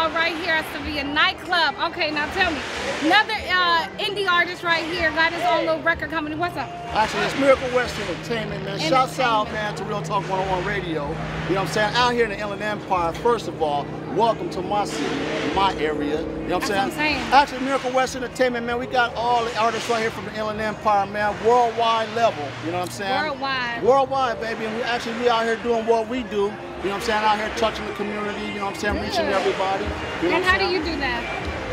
y'all right here at Sevilla nightclub. Okay, now tell me, another uh, indie artist right here got his own little record company. What's up? Actually, it's Miracle West Entertainment, man. Shouts out, man, to Real Talk 101 Radio. You know what I'm saying? Out here in the Inland Empire, first of all, welcome to my city, my area. You know what I'm saying? What I'm saying. Actually, Miracle West Entertainment, man, we got all the artists right here from the Inland Empire, man, worldwide level. You know what I'm saying? Worldwide. Worldwide, baby. And we actually we out here doing what we do. You know what I'm saying? Out here touching the community. You know what I'm saying? Reaching everybody. You know And how do you do that?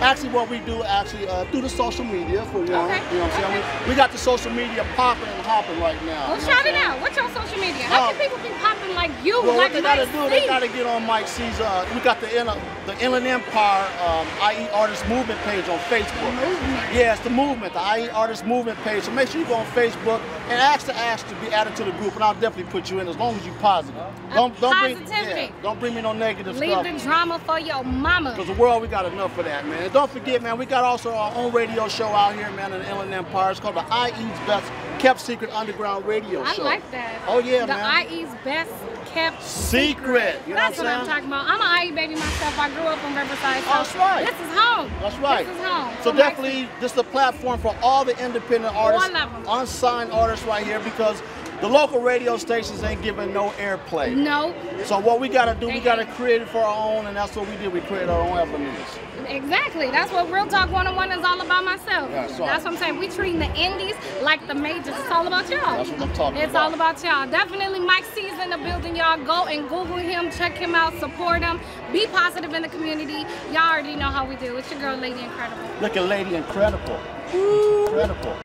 Actually, what we do actually uh, through the social media for one. Okay. You know what I'm saying? We, we got the social media popping and hopping right now. Well, shout it out. What's your social media? How Oh. can people be popping like you, Well, like what they gotta Mike do, they gotta get on Mike C's. Uh, we got the Inner, the Inland Empire, um, IE Artist Movement page on Facebook. Movement. Yeah, it's the movement, the IE Artist Movement page. So make sure you go on Facebook and ask to ask to be added to the group, and I'll definitely put you in as long as you're positive. Don't don't bring yeah, don't bring me no negative Leave stuff. the drama for your mama. Because the world, we got enough of that, man. And don't forget, man, we got also our own radio show out here, man, in the Inland Empire. It's called the IE's Best Kept Secret Underground Radio I Show. I like that. Oh, yeah, the man. IE's best kept Secret. You know That's what what I'm I'm talking about. I'm an IE baby myself. I grew up in Riverside. So That's right. This is home. That's right. This is home. So definitely, this is a platform for all the independent artists, unsigned artists right here, because the local radio stations ain't giving no airplay. No, So what we gotta do, we gotta create it for our own, and that's what we did. We created our own avenues. exactly. That's what Real Talk 101 is all about myself. That's what I'm saying. We treating the indies like the majors. It's all about y'all. That's what I'm talking It's about. all about y'all. Definitely Mike C's in the building, y'all. Go and Google him, check him out, support him. Be positive in the community. Y'all already know how we do. It's your girl, Lady Incredible. Look at Lady Incredible. Incredible.